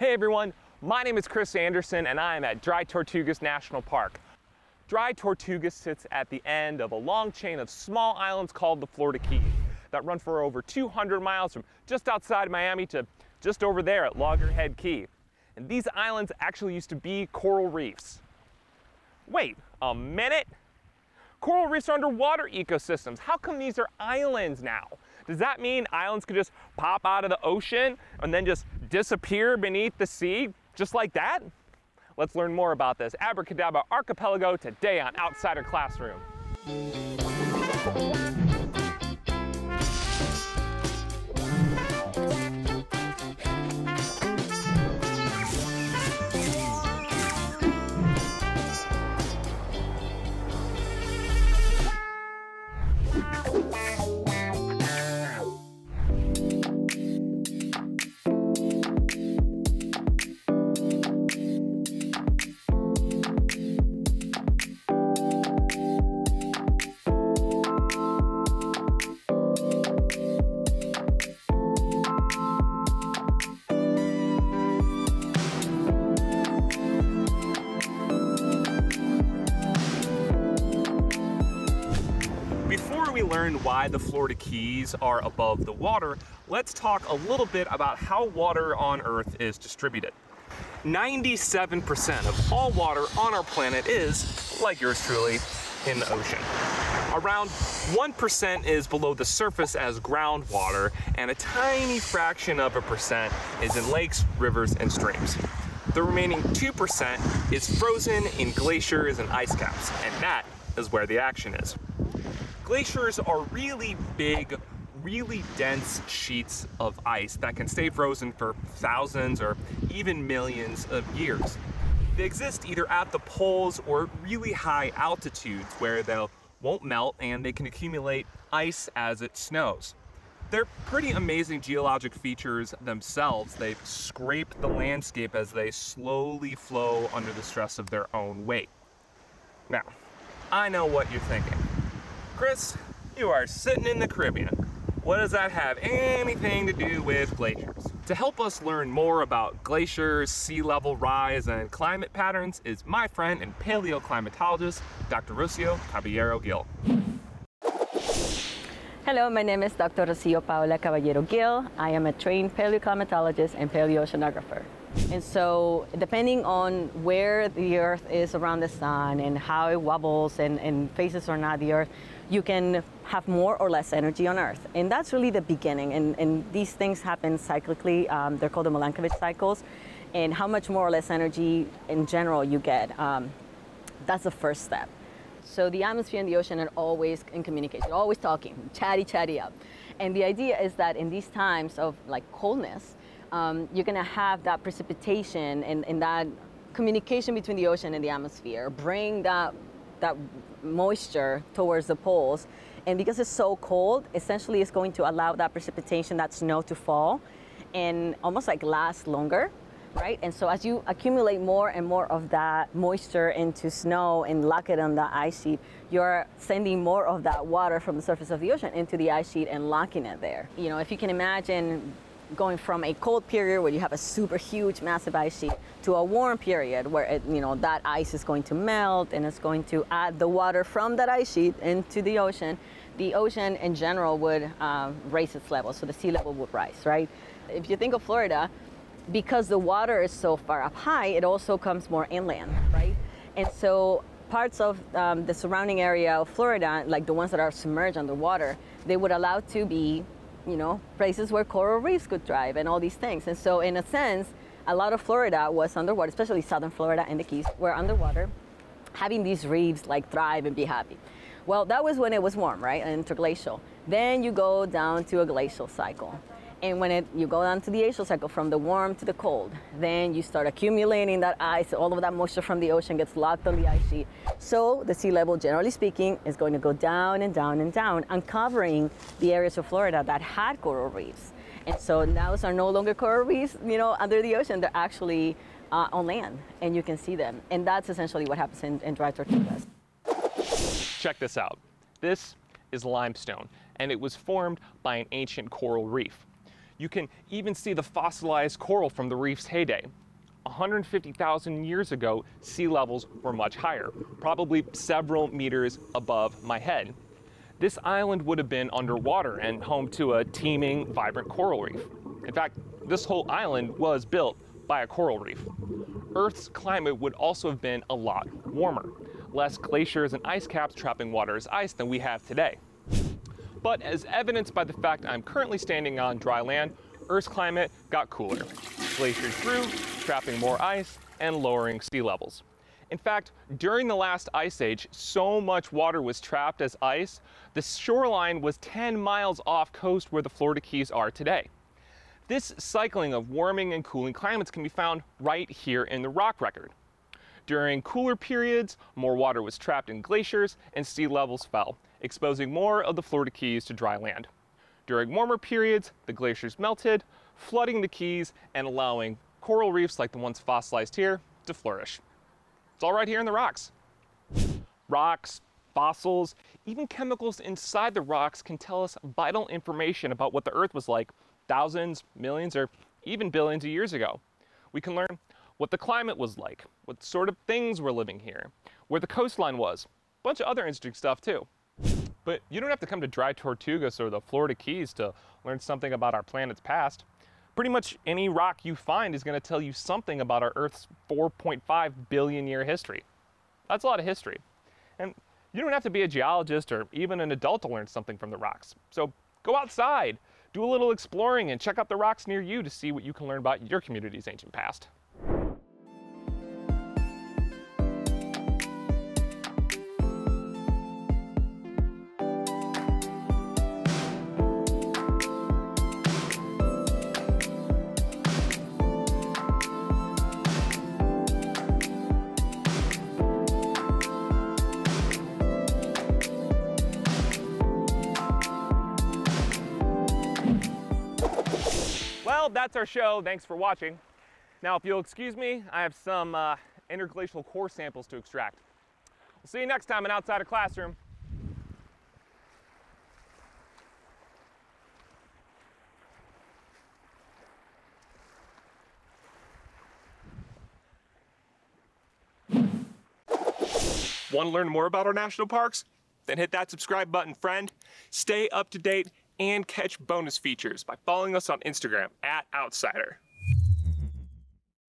Hey everyone, my name is Chris Anderson and I am at Dry Tortugas National Park. Dry Tortugas sits at the end of a long chain of small islands called the Florida Keys that run for over 200 miles from just outside Miami to just over there at Loggerhead Key. And these islands actually used to be coral reefs. Wait a minute. Coral reefs are underwater ecosystems. How come these are islands now? Does that mean islands could just pop out of the ocean and then just disappear beneath the sea just like that? Let's learn more about this Abracadabra archipelago today on OutSCIder Classroom. Learn why the Florida Keys are above the water, let's talk a little bit about how water on Earth is distributed. 97% of all water on our planet is, like yours truly, in the ocean. Around 1% is below the surface as groundwater, and a tiny fraction of a percent is in lakes, rivers, and streams. The remaining 2% is frozen in glaciers and ice caps, and that is where the action is. Glaciers are really big, really dense sheets of ice that can stay frozen for thousands or even millions of years. They exist either at the poles or really high altitudes where they won't melt and they can accumulate ice as it snows. They're pretty amazing geologic features themselves. They scrape the landscape as they slowly flow under the stress of their own weight. Now, I know what you're thinking. Chris, you are sitting in the Caribbean. What does that have anything to do with glaciers? To help us learn more about glaciers, sea level rise, and climate patterns is my friend and paleoclimatologist, Dr. Rocio Caballero Gill. Hello, my name is Dr. Rocio Paola Caballero Gill. I am a trained paleoclimatologist and paleoceanographer. And so, depending on where the Earth is around the sun and how it wobbles and, and faces or not the Earth, you can have more or less energy on Earth. And that's really the beginning. And, and these things happen cyclically. Um, they're called the Milankovitch cycles. And how much more or less energy in general you get, um, that's the first step. So the atmosphere and the ocean are always in communication, always talking, chatty, chatty up. And the idea is that in these times of like coldness, um, you're gonna have that precipitation and, and that communication between the ocean and the atmosphere, bring that, that moisture towards the poles. And because it's so cold, essentially it's going to allow that precipitation, that snow to fall and almost like last longer right? And so as you accumulate more and more of that moisture into snow and lock it on the ice sheet, you're sending more of that water from the surface of the ocean into the ice sheet and locking it there. You know, if you can imagine going from a cold period where you have a super huge massive ice sheet to a warm period where it, you know that ice is going to melt and it's going to add the water from that ice sheet into the ocean the ocean in general would um, raise its level so the sea level would rise right if you think of florida because the water is so far up high, it also comes more inland, right? And so parts of um, the surrounding area of Florida, like the ones that are submerged underwater, they would allow to be, you know, places where coral reefs could thrive and all these things. And so in a sense, a lot of Florida was underwater, especially southern Florida and the Keys were underwater, having these reefs like thrive and be happy. Well, that was when it was warm, right, interglacial. Then you go down to a glacial cycle. And when it, you go down to the glacial cycle from the warm to the cold, then you start accumulating that ice. All of that moisture from the ocean gets locked on the ice sheet. So the sea level, generally speaking, is going to go down and down and down, uncovering the areas of Florida that had coral reefs. And so now are no longer coral reefs, you know, under the ocean. They're actually uh, on land, and you can see them. And that's essentially what happens in, in dry tortugas. Check this out. This is limestone, and it was formed by an ancient coral reef. You can even see the fossilized coral from the reef's heyday. 150,000 years ago, sea levels were much higher, probably several meters above my head. This island would have been underwater and home to a teeming, vibrant coral reef. In fact, this whole island was built by a coral reef. Earth's climate would also have been a lot warmer, less glaciers and ice caps trapping water as ice than we have today. But as evidenced by the fact I'm currently standing on dry land, Earth's climate got cooler. Glaciers grew, trapping more ice and lowering sea levels. In fact, during the last ice age, so much water was trapped as ice, the shoreline was 10 miles off coast where the Florida Keys are today. This cycling of warming and cooling climates can be found right here in the rock record. During cooler periods, more water was trapped in glaciers and sea levels fell, exposing more of the Florida Keys to dry land. During warmer periods, the glaciers melted, flooding the Keys and allowing coral reefs like the ones fossilized here to flourish. It's all right here in the rocks. Rocks, fossils, even chemicals inside the rocks can tell us vital information about what the Earth was like thousands, millions, or even billions of years ago. We can learn what the climate was like, what sort of things were living here, where the coastline was, a bunch of other interesting stuff too. But you don't have to come to Dry Tortugas or the Florida Keys to learn something about our planet's past. Pretty much any rock you find is going to tell you something about our Earth's 4.5 billion year history. That's a lot of history. And you don't have to be a geologist or even an adult to learn something from the rocks. So go outside, do a little exploring, and check out the rocks near you to see what you can learn about your community's ancient past. That's our show. Thanks for watching. Now, if you'll excuse me, I have some uh, interglacial core samples to extract. We'll see you next time in OutSCIder Classroom. Want to learn more about our national parks? Then hit that subscribe button, friend. Stay up to date and catch bonus features by following us on Instagram at Outsider.